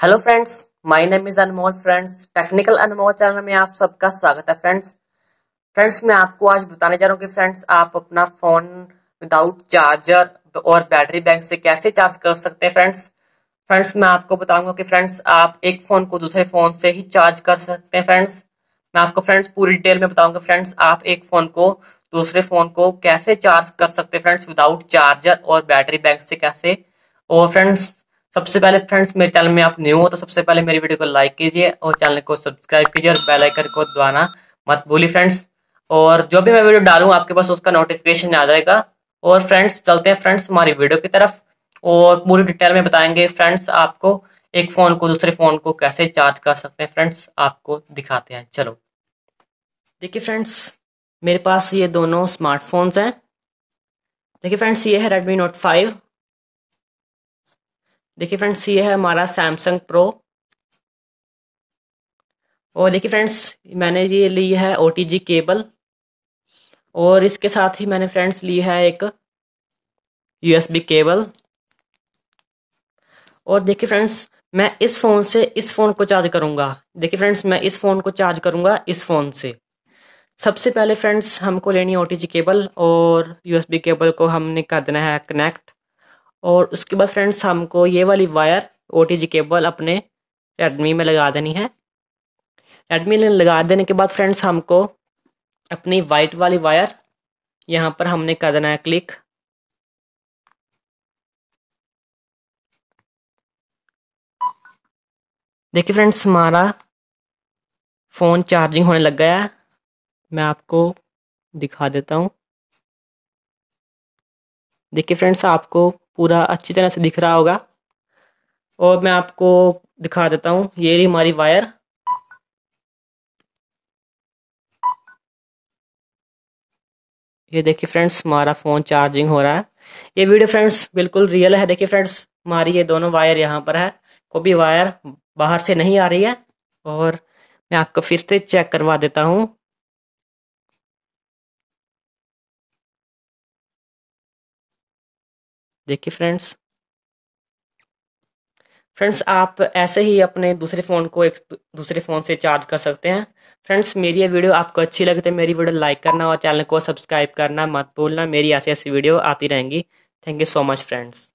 Hello friends my name is Anmol friends technical Anmol channel में आप सबका स्वागत है फ्रेंड्स फ्रेंड्स मैं आपको आज बताने जा रहा हूँ कि फ्रेंड्स आप अपना फ़ोन विदाउट चार्जर और बैटरी बैंक से कैसे चार्ज कर सकते हैं फ्रेंड्स फ्रेंड्स मैं आपको बताऊँगा कि फ्रेंड्स आप एक फ़ोन को दूसरे फ़ोन से ही चार्ज कर सकते हैं फ्रेंड्स मैं आपको फ्रेंड्स पूरी डिटेल में बताऊँगा फ्रेंड्स आप एक फ़ोन को दूसरे फ़ोन को कैसे चार्ज कर सकते हैं फ्रेंड्स विदाउट चार्जर और बैटरी बैंक से कैसे? और फ्रेंड्स सबसे पहले फ्रेंड्स मेरे चैनल में आप न्यू हो तो सबसे पहले मेरी वीडियो को लाइक कीजिए और चैनल को सब्सक्राइब कीजिए और बेल आइकन को दबाना मत भूलिए फ्रेंड्स और जो भी मैं वीडियो डालूँ, आपके पास उसका नोटिफिकेशन आ जाएगा। और फ्रेंड्स चलते हैं फ्रेंड्स हमारी वीडियो की तरफ़। और पूरी डिटेल में बताएँगे फ्रेंड्स आपको एक फ़ोन को, दूसरे फ़ोन को कैसे चार्ज कर सकते हैं फ्रेंड्स आपको दिखाते हैं। चलो। देखिए फ्रेंड्स मेरे पास ये दोनों स्मार्टफोन्स हैं। देखिए फ्रेंड्स ये है रेडमी नोट फाइव देखिए फ्रेंड्स, ये है हमारा सैमसंग प्रो और देखिए फ्रेंड्स, मैंने ये ली है ओटीजी केबल। और इसके साथ ही मैंने फ्रेंड्स ली है एक यूएसबी केबल। और देखिए फ्रेंड्स, मैं इस फ़ोन से इस फ़ोन को चार्ज करूँगा। देखिए फ्रेंड्स, मैं इस फ़ोन को चार्ज करूँगा इस फ़ोन से। सबसे पहले फ्रेंड्स, हमको लेनी है OTG केबल और यूएसबी केबल को हमने कर देना है कनेक्ट और उसके बाद फ्रेंड्स हमको ये वाली वायर ओटीजी केबल अपने रेडमी में लगा देनी है। रेडमी में लगा देने के बाद फ्रेंड्स हमको अपनी वाइट वाली वायर यहाँ पर हमने कर देना है क्लिक देखिए फ्रेंड्स हमारा फ़ोन चार्जिंग होने लग गया है। मैं आपको दिखा देता हूँ। देखिए फ्रेंड्स आपको पूरा अच्छी तरह से दिख रहा होगा। और मैं आपको दिखा देता हूँ। ये रही हमारी वायर। ये देखिए फ्रेंड्स, हमारा फ़ोन चार्जिंग हो रहा है। ये वीडियो फ्रेंड्स बिल्कुल रियल है। देखिए फ्रेंड्स, हमारी ये दोनों वायर यहाँ पर है। कोई भी वायर बाहर से नहीं आ रही है। और मैं आपको फिर से चेक करवा देता हूँ। देखिए फ्रेंड्स फ्रेंड्स आप ऐसे ही अपने दूसरे फ़ोन को एक दूसरे फ़ोन से चार्ज कर सकते हैं। फ्रेंड्स मेरी ये वीडियो आपको अच्छी लगे तो मेरी वीडियो लाइक करना और चैनल को सब्सक्राइब करना मत भूलना। मेरी ऐसी ऐसी वीडियो आती रहेंगी। Thank you so much friends